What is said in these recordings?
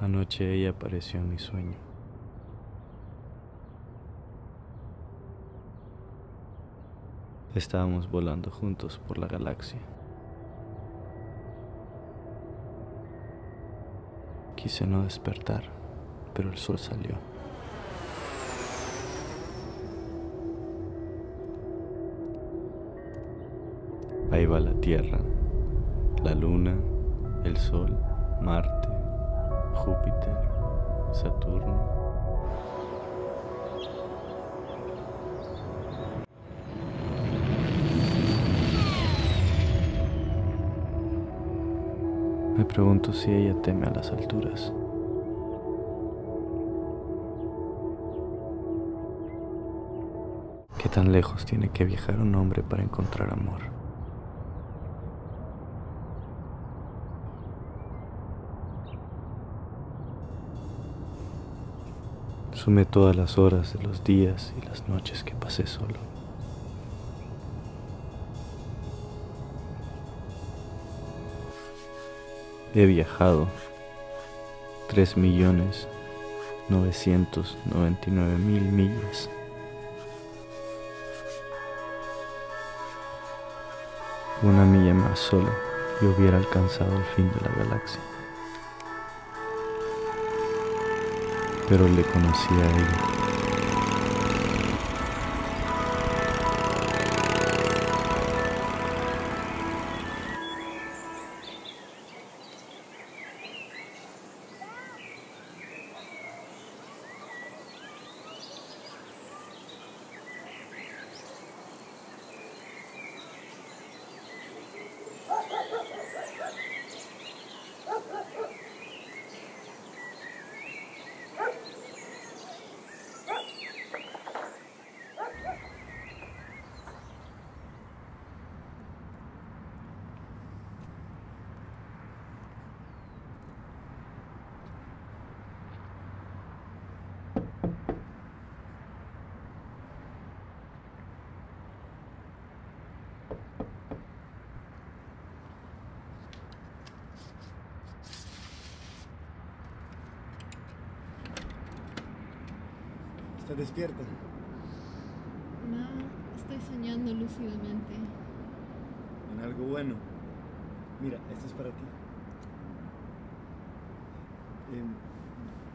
Anoche ella apareció en mi sueño. Estábamos volando juntos por la galaxia. Quise no despertar, pero el sol salió. Ahí va la Tierra, la Luna, el Sol, Marte, Júpiter, Saturno. Me pregunto si ella teme a las alturas. ¿Qué tan lejos tiene que viajar un hombre para encontrar amor? Sume todas las horas de los días y las noches que pasé solo. He viajado tres millones novecientos noventa y nueve mil millas. Una milla más solo y hubiera alcanzado el fin de la galaxia. Pero le conocí a ella. ¿Estás despierta? No, estoy soñando lúcidamente. En algo bueno. Mira, esto es para ti.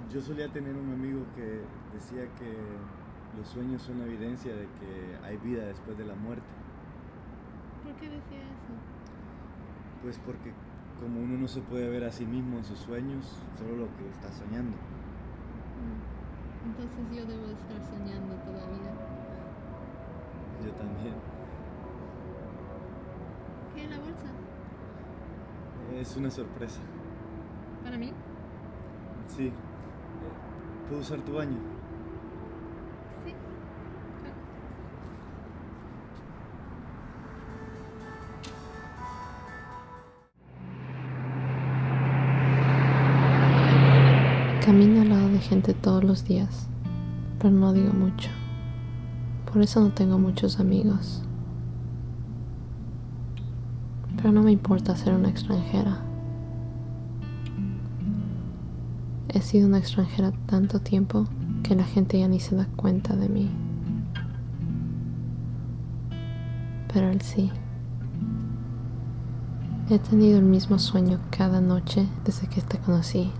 Yo solía tener un amigo que decía que los sueños son la evidencia de que hay vida después de la muerte. ¿Por qué decía eso? Pues porque como uno no se puede ver a sí mismo en sus sueños, solo lo que está soñando. Entonces yo debo estar soñando todavía. Yo también. ¿Qué en la bolsa? Es una sorpresa. ¿Para mí? Sí. ¿Puedo usar tu baño? Gente todos los días, pero no digo mucho. Por eso no tengo muchos amigos. Pero no me importa ser una extranjera. He sido una extranjera tanto tiempo que la gente ya ni se da cuenta de mí. Pero él sí. He tenido el mismo sueño cada noche desde que te conocí.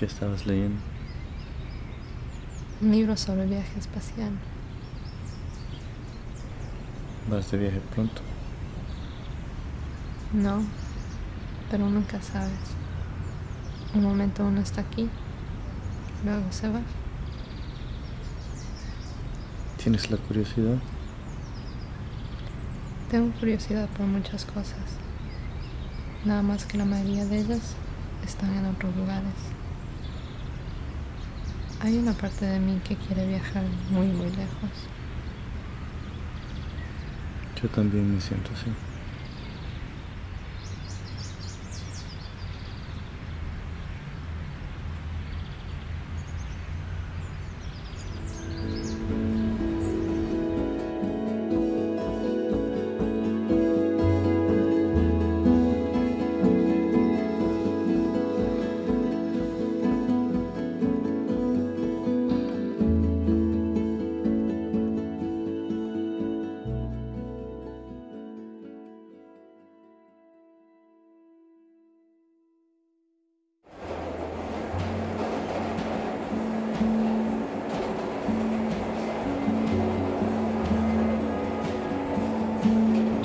¿Qué estabas leyendo? Un libro sobre viaje espacial. ¿Vas de viaje pronto? No, pero nunca sabes. Un momento uno está aquí, luego se va. ¿Tienes la curiosidad? Tengo curiosidad por muchas cosas. Nada más que la mayoría de ellas están en otros lugares. Hay una parte de mí que quiere viajar muy, muy lejos. Yo también me siento así.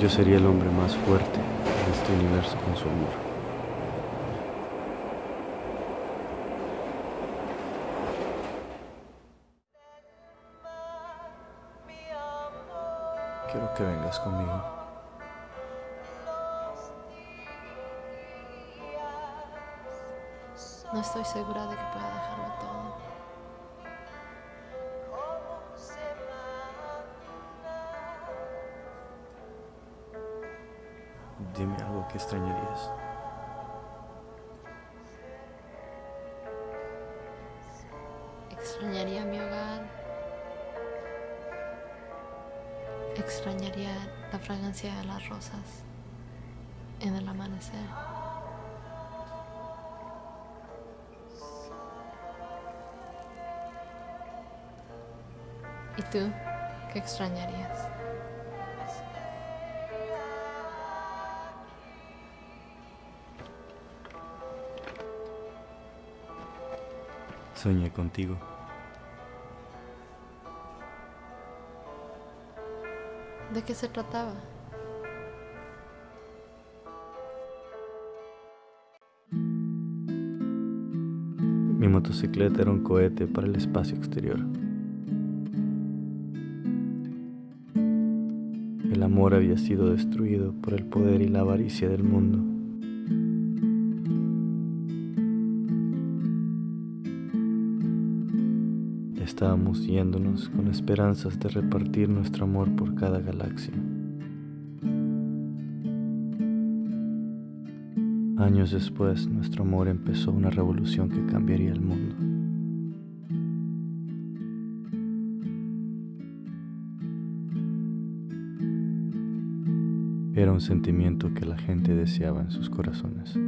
Yo sería el hombre más fuerte de este universo con su amor. Quiero que vengas conmigo. No estoy segura de que pueda dejarlo todo. Dime algo que extrañarías. Extrañaría mi hogar. Extrañaría la fragancia de las rosas en el amanecer. ¿Y tú qué extrañarías? Soñé contigo. ¿De qué se trataba? Mi motocicleta era un cohete para el espacio exterior. El amor había sido destruido por el poder y la avaricia del mundo. Yéndonos con esperanzas de repartir nuestro amor por cada galaxia. Años después, nuestro amor empezó una revolución que cambiaría el mundo. Era un sentimiento que la gente deseaba en sus corazones.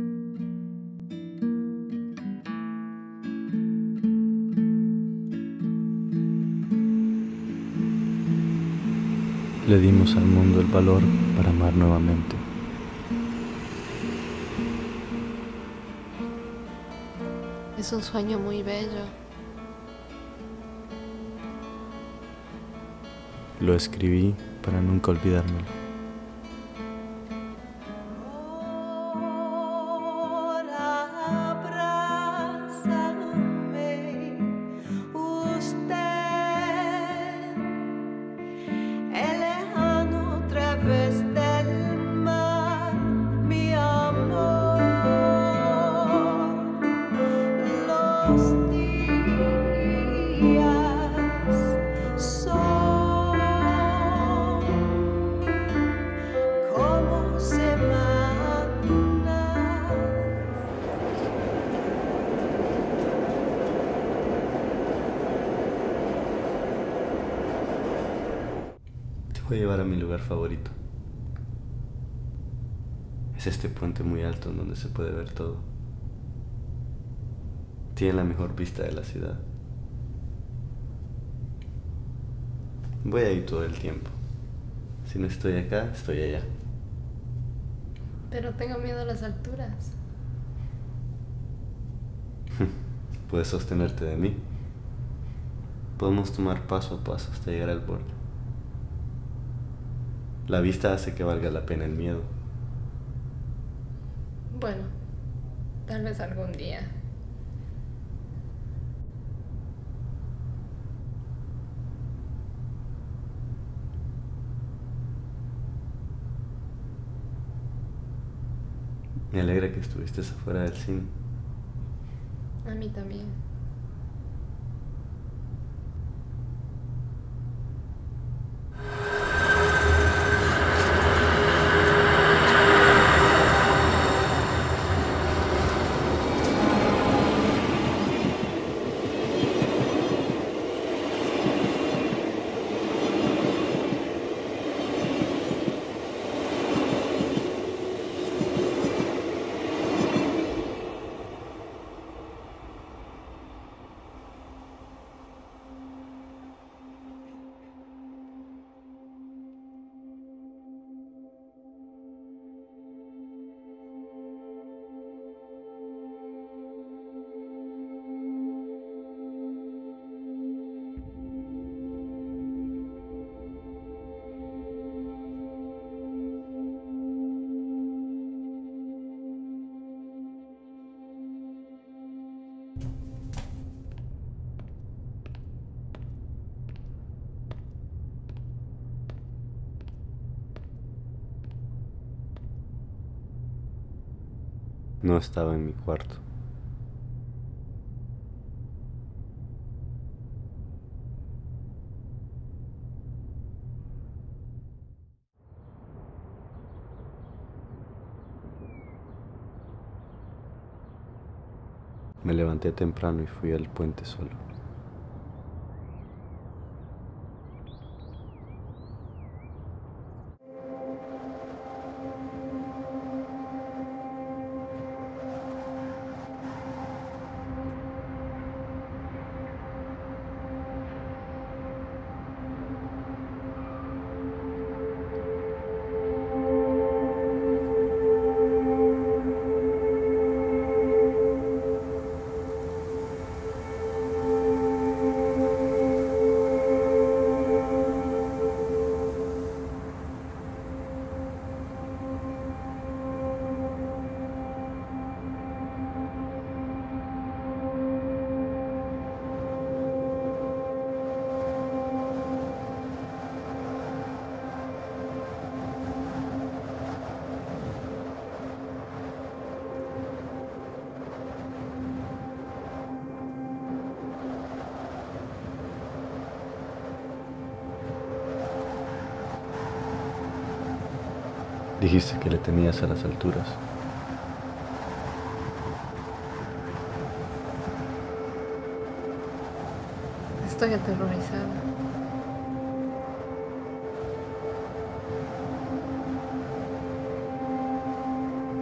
Le dimos al mundo el valor para amar nuevamente. Es un sueño muy bello. Lo escribí para nunca olvidármelo. Voy a llevar a mi lugar favorito. Es este puente muy alto en donde se puede ver todo. Tiene la mejor vista de la ciudad. Voy a ir todo el tiempo. Si no estoy acá, estoy allá. Pero tengo miedo a las alturas. Puedes sostenerte de mí. Podemos tomar paso a paso hasta llegar al borde. La vista hace que valga la pena el miedo. Bueno, tal vez algún día. Me alegra que estuviste afuera del cine. A mí también. No estaba en mi cuarto. Me levanté temprano y fui al puente solo. Dijiste que le temías a las alturas. Estoy aterrorizada.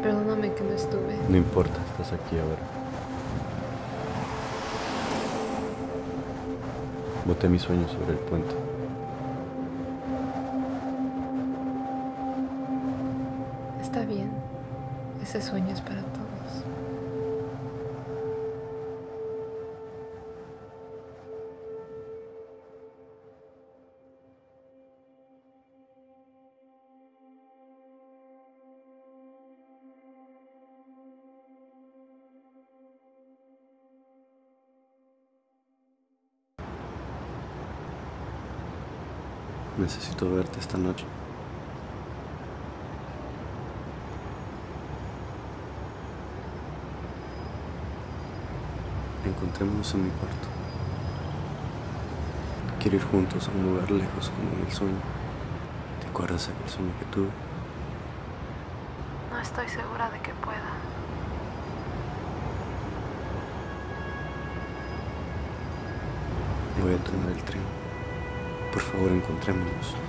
Perdóname que no estuve. No importa, estás aquí ahora. Boté mis sueños sobre el puente. Ese sueño es para todos. Necesito verte esta noche. Encontrémonos en mi cuarto. Quiero ir juntos a un lugar lejos como en el sueño. ¿Te acuerdas aquel sueño que tuve? No estoy segura de que pueda. Voy a tomar el tren. Por favor, encontrémonos.